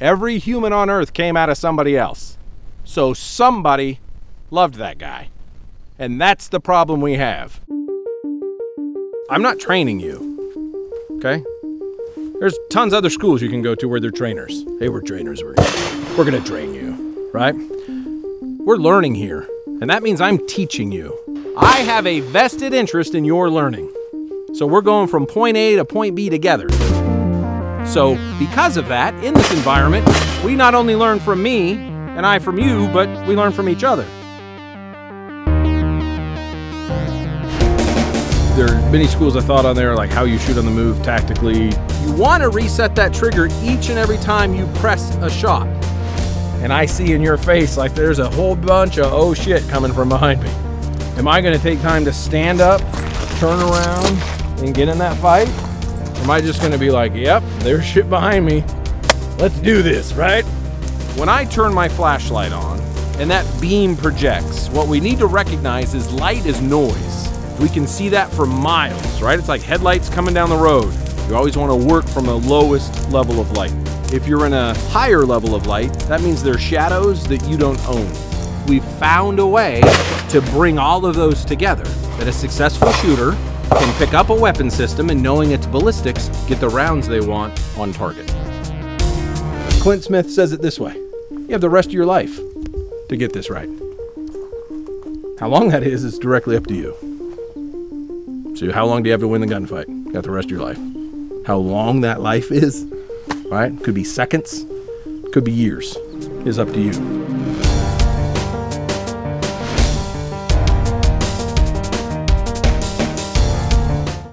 Every human on earth came out of somebody else. So somebody loved that guy. And that's the problem we have. I'm not training you, okay? There's tons of other schools you can go to where they're trainers. Hey, we're trainers. We're, we're gonna train you, right? We're learning here, and that means I'm teaching you. I have a vested interest in your learning. So we're going from point A to point B together. So, because of that, in this environment, we not only learn from me and I from you, but we learn from each other. There are many schools I thought on there, like how you shoot on the move tactically. You want to reset that trigger each and every time you press a shot. And I see in your face like there's a whole bunch of oh shit coming from behind me. Am I going to take time to stand up, turn around, and get in that fight? Am I just to be like, yep, there's shit behind me. Let's do this, right? When I turn my flashlight on and that beam projects, what we need to recognize is light is noise. We can see that for miles, right? It's like headlights coming down the road. You always want to work from the lowest level of light. If you're in a higher level of light, that means there's shadows that you don't own. We've found a way to bring all of those together. That a successful shooter can pick up a weapon system and knowing its ballistics, get the rounds they want on target. Clint Smith says it this way You have the rest of your life to get this right. How long that is is directly up to you. So, how long do you have to win the gunfight? Got the rest of your life. How long that life is, right? Could be seconds, could be years. Is up to you.